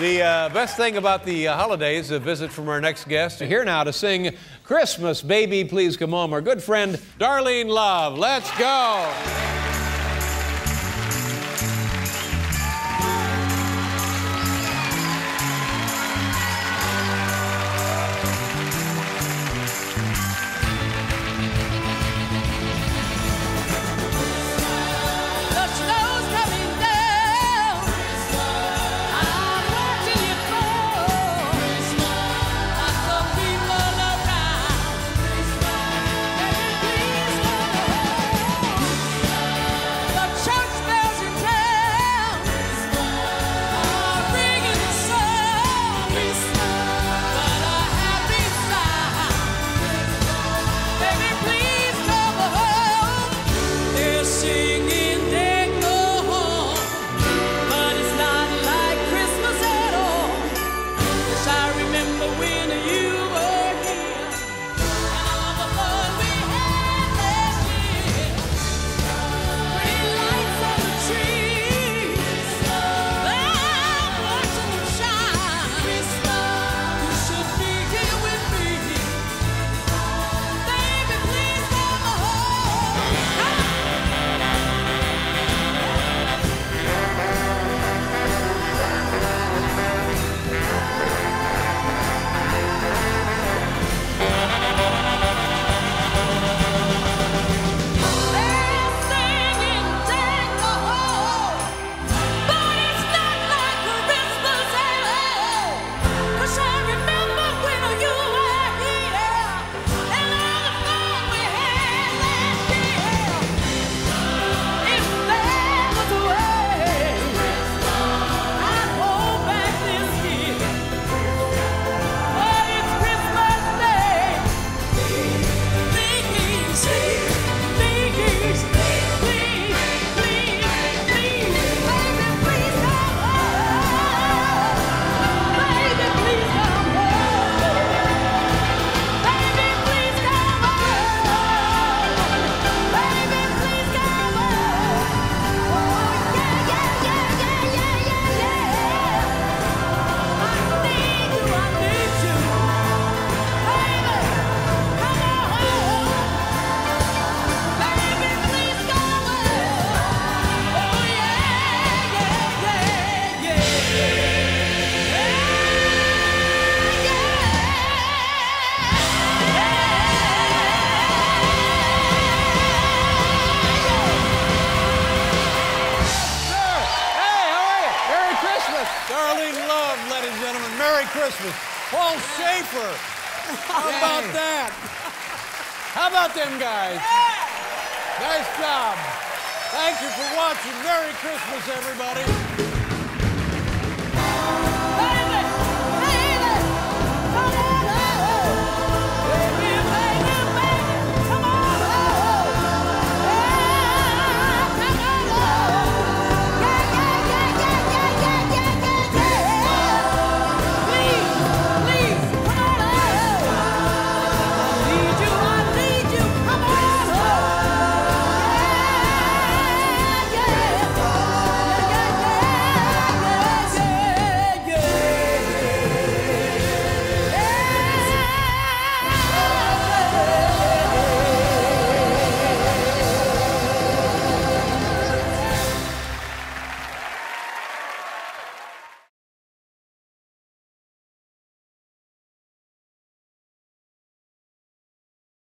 The uh, best thing about the uh, holidays, a visit from our next guest. Here now to sing Christmas, Baby Please Come Home, our good friend Darlene Love. Let's go. Darlene Love, ladies and gentlemen. Merry Christmas. Paul Shaffer. How about that? How about them guys? Nice job. Thank you for watching. Merry Christmas, everybody.